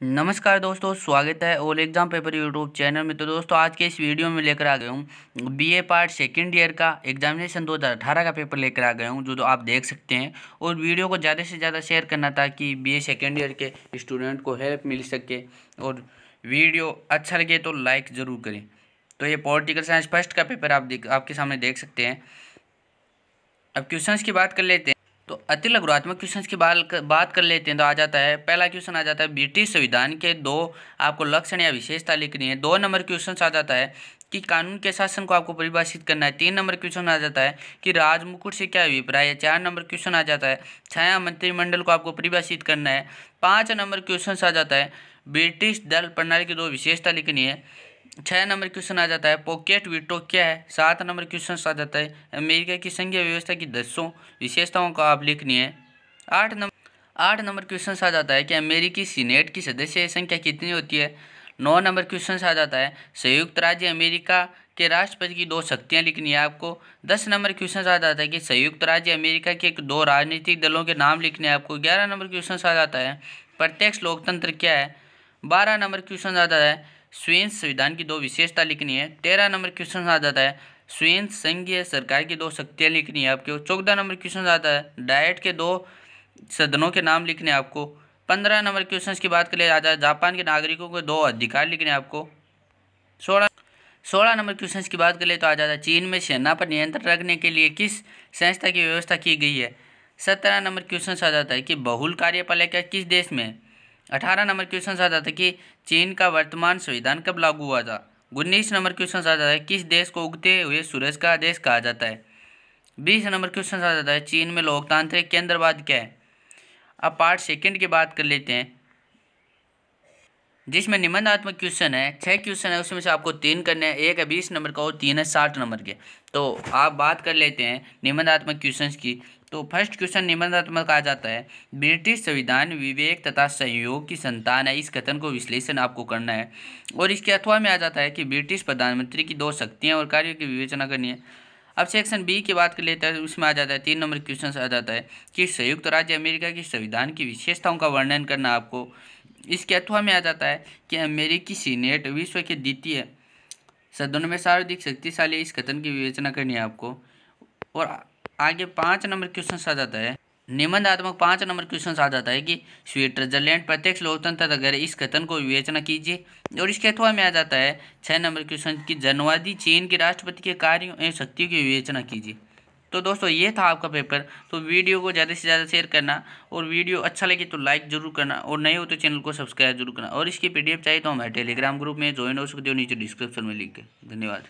नमस्कार दोस्तों, स्वागत है ओल एग्ज़ाम पेपर यूट्यूब चैनल में। तो दोस्तों, आज के इस वीडियो में लेकर आ गया हूँ। बीए पार्ट सेकेंड ईयर का एग्जामिनेशन 2018 का पेपर लेकर आ गया हूँ, जो तो आप देख सकते हैं। और वीडियो को ज़्यादा से ज़्यादा शेयर करना ताकि बीए सेकेंड ईयर के स्टूडेंट को हेल्प मिल सके। और वीडियो अच्छा लगे तो लाइक ज़रूर करें। तो ये पॉलिटिकल साइंस फ़र्स्ट का पेपर आप आपके सामने देख सकते हैं। अब क्वेश्चन की बात कर लेते हैं। तो अति लघुरात्मक क्वेश्चन की बात कर लेते हैं तो आ जाता है। पहला क्वेश्चन आ जाता है, ब्रिटिश संविधान के दो आपको लक्षण या विशेषता लिखनी है। दो नंबर क्वेश्चन आ जाता है कि कानून के शासन को आपको परिभाषित करना है। तीन नंबर क्वेश्चन आ जाता है कि राजमुकुट से क्या अभिप्राय है। चार नंबर क्वेश्चन आ जाता है, छाया मंत्रिमंडल को आपको परिभाषित करना है। पाँच नंबर क्वेश्चन आ जाता है, ब्रिटिश दल प्रणाली की दो विशेषता लिखनी है। छः नंबर क्वेश्चन आ जाता है पॉकेट विटो क्या है, सात नंबर क्वेश्चन आ जाता है, अमेरिका की संघीय व्यवस्था की दसों विशेषताओं को आप लिखनी है आठ नंबर आठ नंबर क्वेश्चन आ जाता है कि अमेरिकी सीनेट की सदस्य संख्या कितनी होती है? नौ नंबर क्वेश्चन आ जाता है, संयुक्त राज्य अमेरिका के राष्ट्रपति की दो शक्तियाँ लिखनी है आपको। दस नंबर क्वेश्चन आ जाता है कि संयुक्त राज्य अमेरिका के दो राजनीतिक दलों के नाम लिखने हैं आपको। ग्यारह नंबर क्वेश्चन आ जाता है, प्रत्यक्ष लोकतंत्र क्या है? बारह नंबर क्वेश्चन आ जाता है स्वींस संविधान की दो विशेषता लिखनी है, तेरह नंबर क्वेश्चन आ जाता है। स्वींस संघीय सरकार की दो शक्तियाँ लिखनी है आपको, चौदह नंबर क्वेश्चन आता है। डायट के दो सदनों के नाम लिखने आपको। पंद्रह नंबर क्वेश्चन की बात करें आ जाए जापान के नागरिकों के दो अधिकार लिखने आपको। सोलह सोलह नंबर क्वेश्चन की बात करें तो आ जाता है, चीन में सेना पर नियंत्रण रखने के लिए किस संस्था की व्यवस्था की गई है? सत्रह नंबर क्वेश्चन आ जाता है कि बहुल कार्यपालिका किस देश में अठारह नंबर क्वेश्चन आ जाता है कि चीन का वर्तमान संविधान कब लागू हुआ था? उन्नीस नंबर क्वेश्चन आ जाता है किस देश को उगते हुए सूरज का देश कहा जाता है? बीस नंबर क्वेश्चन आ जाता है चीन में लोकतांत्रिक केंद्रवाद क्या है? अब पार्ट सेकंड की बात कर लेते हैं। जिसमें निबंधात्मक क्वेश्चन है छः क्वेश्चन है, उसमें से आपको तीन करने हैं, एक है बीस नंबर का और तीन है साठ नंबर के। तो आप बात कर लेते हैं निबंधात्मक क्वेश्चन की। तो फ़र्स्ट क्वेश्चन निबंधात्मक आ जाता है। ब्रिटिश संविधान, विवेक तथा सहयोग की संतान है। इस कथन को विश्लेषण आपको करना है। और इसके अथवा में आ जाता है कि ब्रिटिश प्रधानमंत्री की दो शक्तियाँ और कार्यों की विवेचना करनी है। अब सेक्शन बी की बात कर लेते हैं, उसमें आ जाता है, तीन नंबर क्वेश्चन आ जाता है कि संयुक्त राज्य अमेरिका की संविधान की विशेषताओं का वर्णन करना आपको। इसके अथवा में आ जाता है कि अमेरिकी सीनेट विश्व के द्वितीय सदन में सर्वाधिक शक्तिशाली इस कथन की विवेचना करनी है आपको। और आगे पाँच नंबर क्वेश्चन आ जाता है। निबंधात्मक पाँच नंबर क्वेश्चन आ जाता है कि स्विट्जरलैंड प्रत्यक्ष लोकतंत्र अगर इस कथन को विवेचना कीजिए और इसके अथवा में आ जाता है छः नंबर क्वेश्चन की जनवादी चीन के राष्ट्रपति के कार्यों एवं शक्तियों की विवेचना कीजिए। तो दोस्तों, ये था आपका पेपर। तो वीडियो को ज़्यादा से ज़्यादा शेयर करना और वीडियो अच्छा लगे तो लाइक ज़रूर करना और नए हो तो चैनल को सब्सक्राइब ज़रूर करना। और इसकी पीडीएफ चाहिए तो हमारे टेलीग्राम ग्रुप में ज्वाइन हो सकते हो नीचे डिस्क्रिप्शन में लिख के। धन्यवाद।